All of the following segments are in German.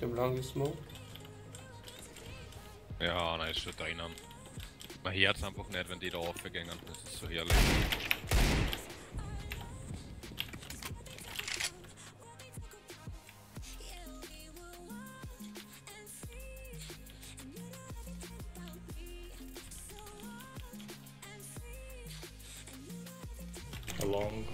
Dem lang gesmoked. Ja, nein, ist schon drinnen. Man hört es einfach nicht, wenn die da raufgehen. Das ist so herrlich. long.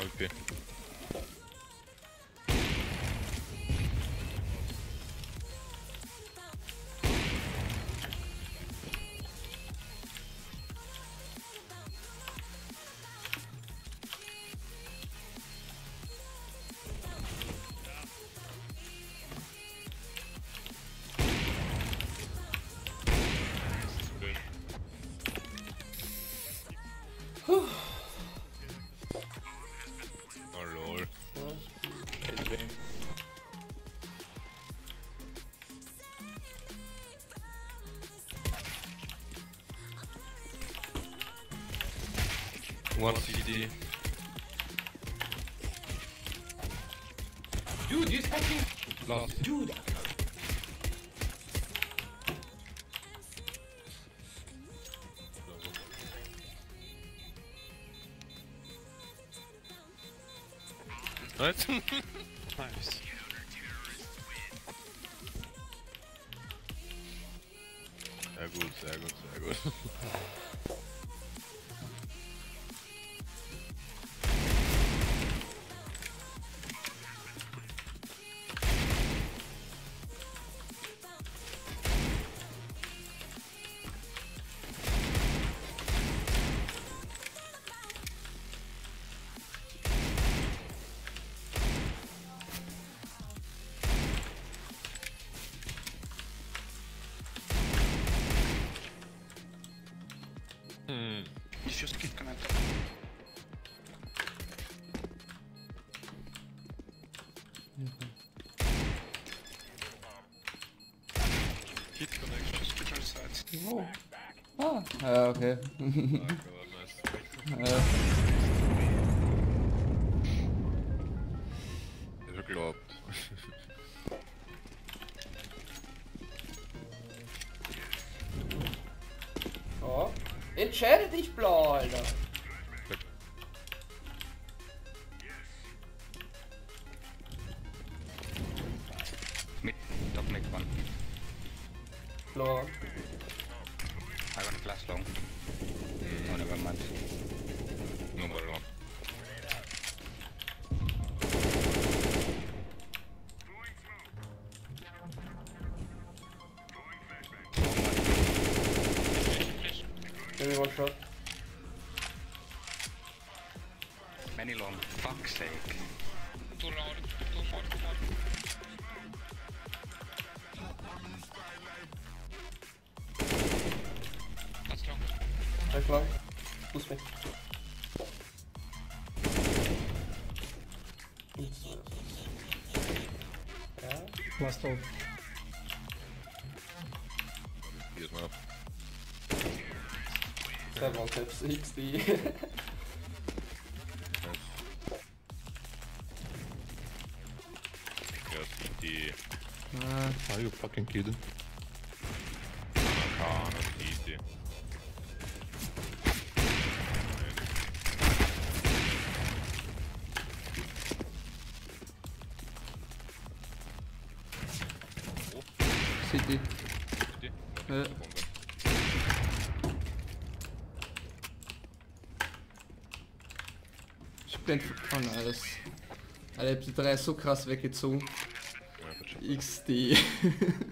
Uh... One CD. Dude, you fucking Last. dude. Nice. Nice. Sehr gut, sehr gut, sehr gut. Hit connection, our sides. Oh. Ah, ja, okay. Nice. ja. Geglaubt. ja. Entscheide dich, Blau, Alter. Sake. Too loud, long. Push me. Ja. Last ist mal ab. Seven taps XD. Ah, Are you fucking kidding? Kana, CD. City. CD. Ja. Ich bin. Oh nice. Alter, ich hab die drei so krass weggezogen. XD.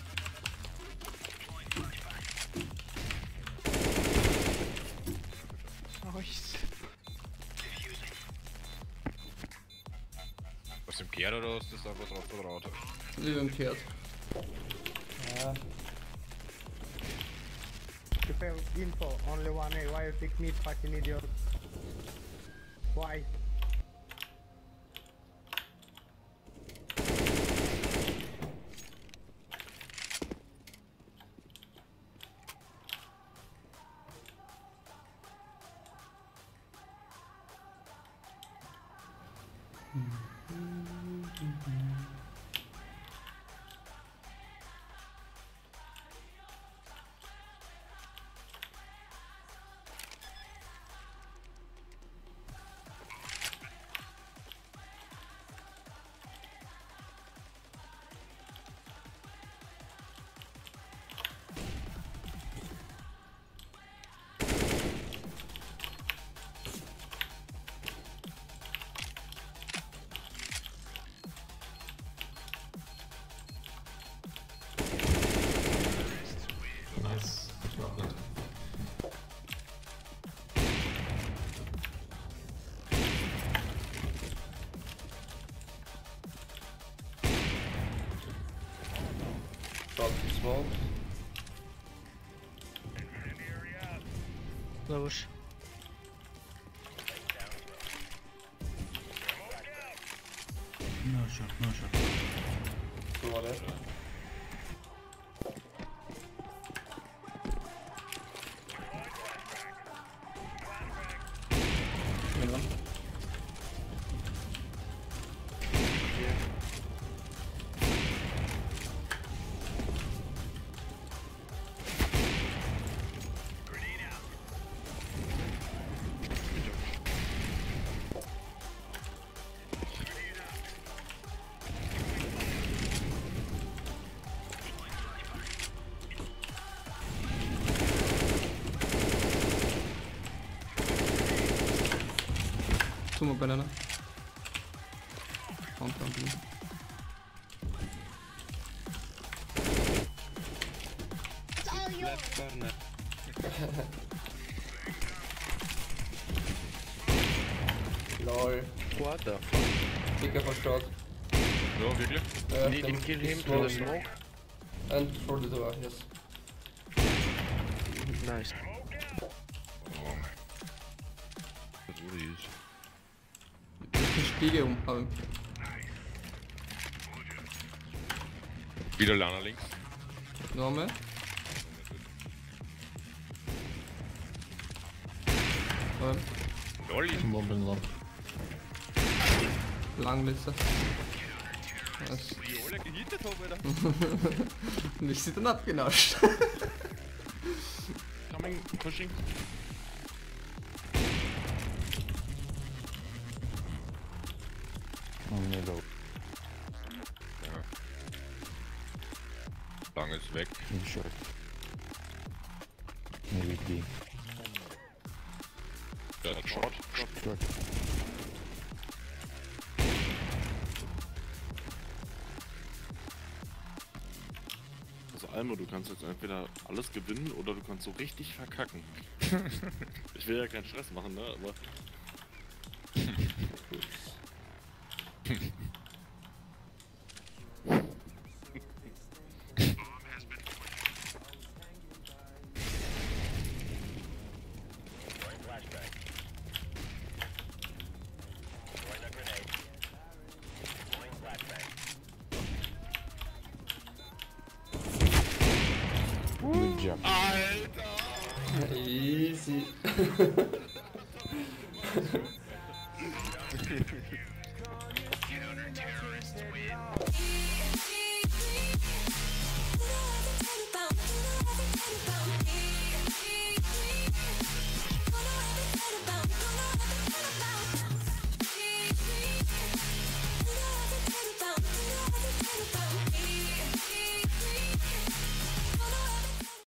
Chiaro roast is albo troppo troto. Leave him killed. Yeah. If I have info, only one A, why you pick me fucking idiot? Why? Mm-hmm. Лол. Ловушь. No shot, no shot. Туалет. Sumo banana. One trampoline. Left corner. Lol. What the fuck? Pick up shot. No, wirklich? Uh, Need to kill him for the smoke. And for the door, yes. Nice. Oh. That's what he is. Spiegel umhauen. Wieder Lana links. Normal. Ja, Lol, ich Mob in lamp. Langliste. Was? die alle gehittet habe, Alter. Und ich sie dann abgenascht. Coming, pushing. Middle. Lang ist weg. In short. Maybe B. Der hat Short. Short. Also Almo, du kannst jetzt entweder alles gewinnen oder du kannst so richtig verkacken. ich will ja keinen Stress machen, ne? Aber 같이